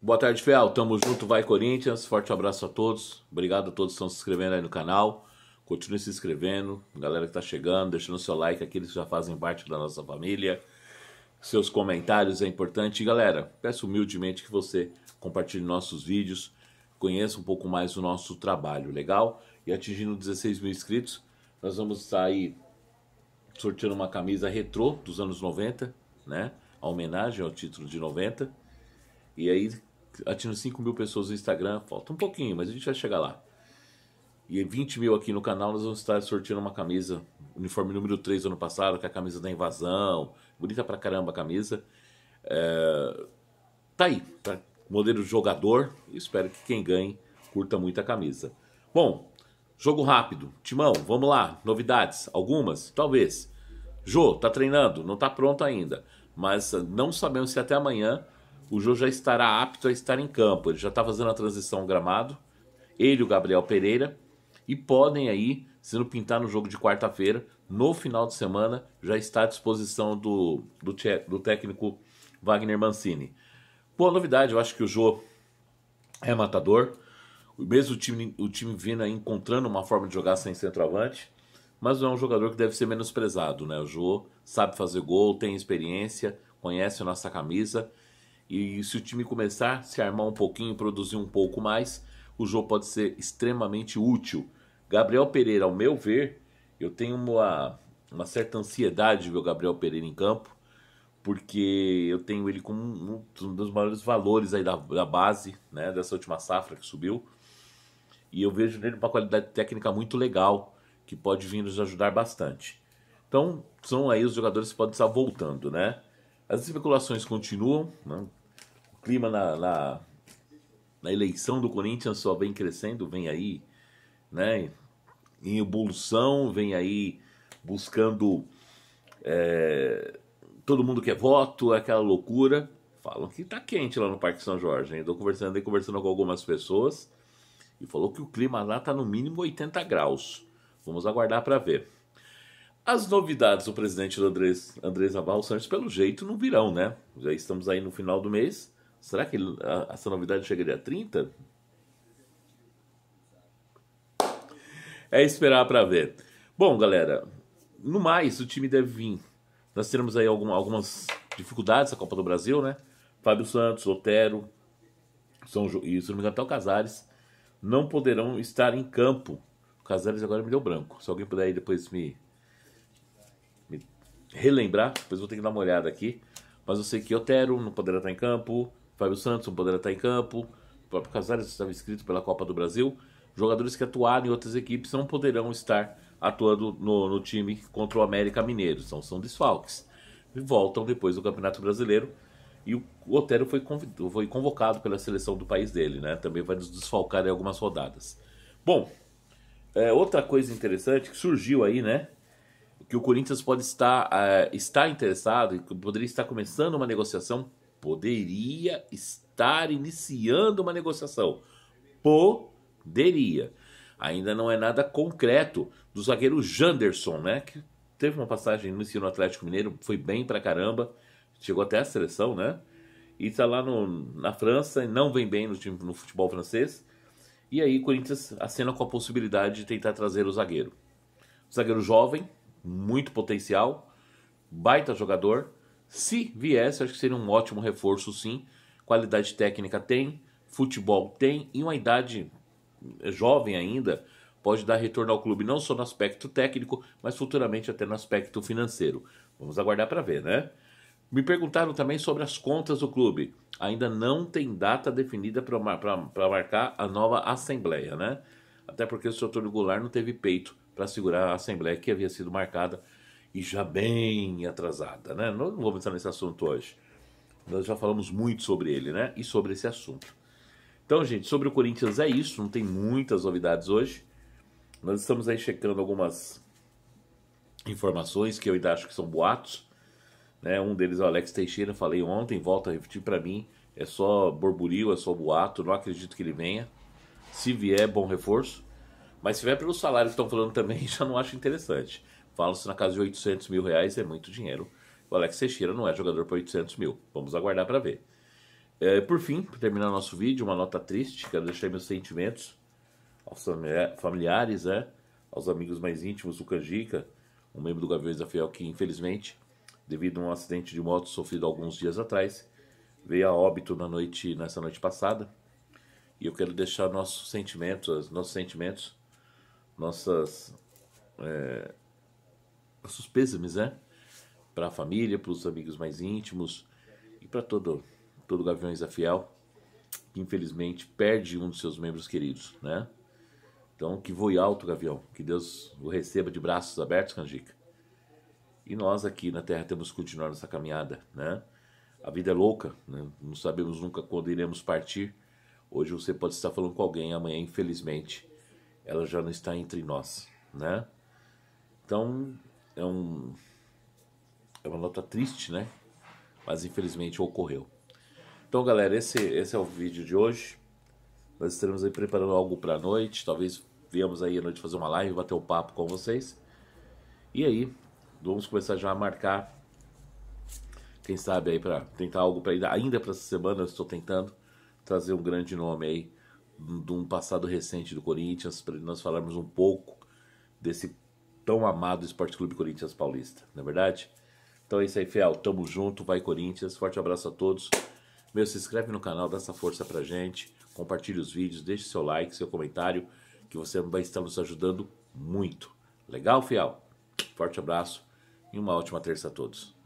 Boa tarde, Fel. Tamo junto, vai Corinthians. Forte abraço a todos. Obrigado a todos que estão se inscrevendo aí no canal. Continue se inscrevendo. Galera que tá chegando, deixando seu like, aqueles que já fazem parte da nossa família. Seus comentários é importante. E galera, peço humildemente que você compartilhe nossos vídeos, conheça um pouco mais o nosso trabalho, legal? E atingindo 16 mil inscritos, nós vamos aí sorteando uma camisa retrô dos anos 90, né? A homenagem ao título de 90. E aí atingindo 5 mil pessoas no Instagram, falta um pouquinho, mas a gente vai chegar lá. E 20 mil aqui no canal, nós vamos estar sorteando uma camisa, uniforme número 3 do ano passado, que é a camisa da invasão. Bonita pra caramba a camisa. É... Tá aí, tá? modelo jogador. Espero que quem ganhe curta muito a camisa. Bom, jogo rápido. Timão, vamos lá. Novidades? Algumas? Talvez. Jô, tá treinando? Não tá pronto ainda. Mas não sabemos se até amanhã o Jô já estará apto a estar em campo. Ele já está fazendo a transição ao gramado. Ele e o Gabriel Pereira. E podem aí, se não pintar no jogo de quarta-feira, no final de semana, já está à disposição do, do, do técnico Wagner Mancini. Boa novidade, eu acho que o Jô é matador. Mesmo o time, o time vindo encontrando uma forma de jogar sem centroavante, mas não é um jogador que deve ser menosprezado, né? O Jô sabe fazer gol, tem experiência, conhece a nossa camisa e se o time começar a se armar um pouquinho, produzir um pouco mais, o jogo pode ser extremamente útil. Gabriel Pereira, ao meu ver, eu tenho uma, uma certa ansiedade de ver o Gabriel Pereira em campo, porque eu tenho ele como um, dos maiores valores aí da, da base, né, dessa última safra que subiu. E eu vejo nele uma qualidade técnica muito legal, que pode vir nos ajudar bastante. Então, são aí os jogadores que podem estar voltando, né? As especulações continuam, né? Clima na, na, na, eleição do Corinthians só vem crescendo, vem aí, né, em evolução, vem aí buscando é, todo mundo quer voto, aquela loucura. Falam que tá quente lá no Parque São Jorge. Estou conversando aí, conversando com algumas pessoas e falou que o clima lá tá no mínimo 80 graus. Vamos aguardar para ver. As novidades do presidente Andrés, Andrés Navarro Santos, pelo jeito, não virão, né? Já estamos aí no final do mês. Será que essa novidade chegaria a 30? É esperar para ver. Bom, galera, no mais, o time deve vir. Nós teremos aí algumas dificuldades na Copa do Brasil, né? Fábio Santos, Otero, São jo... e se não me engano, até o Casares não poderão estar em campo. O Casares agora me deu branco. Se alguém puder aí depois me, me relembrar, depois vou ter que dar uma olhada aqui. Mas eu sei que Otero não poderá estar em campo, Fábio Santos não poderá estar em campo, o próprio Casares estava inscrito pela Copa do Brasil. Jogadores que atuaram em outras equipes não poderão estar atuando no, no time contra o América Mineiro, são, são desfalques. E voltam depois do Campeonato Brasileiro. E o Otero foi, foi convocado pela seleção do país dele, né? Também vai nos desfalcar em algumas rodadas. Bom, é, outra coisa interessante que surgiu aí, né? Que o Corinthians pode estar, uh, estar interessado e poderia estar começando uma negociação poderia estar iniciando uma negociação. Poderia. Ainda não é nada concreto do zagueiro Janderson, né? Que teve uma passagem no ensino Atlético Mineiro, foi bem pra caramba, chegou até a seleção, né? E tá lá no, na França, e não vem bem no, time, no futebol francês. E aí o Corinthians acena com a possibilidade de tentar trazer o zagueiro. Zagueiro jovem, muito potencial, baita jogador, se viesse, acho que seria um ótimo reforço, sim. Qualidade técnica tem, futebol tem e uma idade jovem ainda pode dar retorno ao clube não só no aspecto técnico, mas futuramente até no aspecto financeiro. Vamos aguardar para ver, né? Me perguntaram também sobre as contas do clube. Ainda não tem data definida para marcar a nova assembleia, né? Até porque o Sr. Goulart não teve peito para segurar a assembleia que havia sido marcada e já bem atrasada, né? Não, vou entrar nesse assunto hoje. Nós já falamos muito sobre ele, né? E sobre esse assunto. Então, gente, sobre o Corinthians é isso, não tem muitas novidades hoje. Nós estamos aí checando algumas informações que eu ainda acho que são boatos. Né? Um deles é o Alex Teixeira, falei ontem, volta a repetir para mim. É só borburio, é só boato, não acredito que ele venha. Se vier, bom reforço. Mas se vier pelo salário que estão falando também, já não acho interessante. Fala-se na casa de 800 mil reais, é muito dinheiro. O Alex Teixeira não é jogador por 800 mil. Vamos aguardar para ver. É, por fim, para terminar nosso vídeo, uma nota triste, quero deixar meus sentimentos aos familiares, né, aos amigos mais íntimos do Canjica, um membro do Gaviões da Fiel que, infelizmente, devido a um acidente de moto sofrido alguns dias atrás, veio a óbito na noite, nessa noite passada. E eu quero deixar nossos sentimentos, nossos sentimentos, nossas, é, nossos pêsames, né, para a família, para os amigos mais íntimos e para todo todo Gaviões da Fiel, que infelizmente perde um dos seus membros queridos, né? Então, que voe alto, Gavião, que Deus o receba de braços abertos, Canjica. E nós aqui na Terra temos que continuar nossa caminhada, né? A vida é louca, né? não sabemos nunca quando iremos partir. Hoje você pode estar falando com alguém, amanhã, infelizmente, ela já não está entre nós, né? Então, é um é uma nota triste, né? Mas infelizmente ocorreu. Então, galera, esse, esse é o vídeo de hoje. Nós estaremos aí preparando algo para a noite. Talvez viemos aí à noite fazer uma live, bater um papo com vocês. E aí, vamos começar já a marcar. Quem sabe aí para tentar algo para ainda para essa semana. Eu estou tentando trazer um grande nome aí de um passado recente do Corinthians para nós falarmos um pouco desse tão amado Esporte Clube Corinthians Paulista, não é verdade? Então é isso aí, Fiel. Tamo junto, vai Corinthians. Forte abraço a todos. Meu, se inscreve no canal, dá essa força pra gente, compartilhe os vídeos, deixe seu like, seu comentário, que você vai estar nos ajudando muito. Legal, fiel? Forte abraço e uma ótima terça a todos.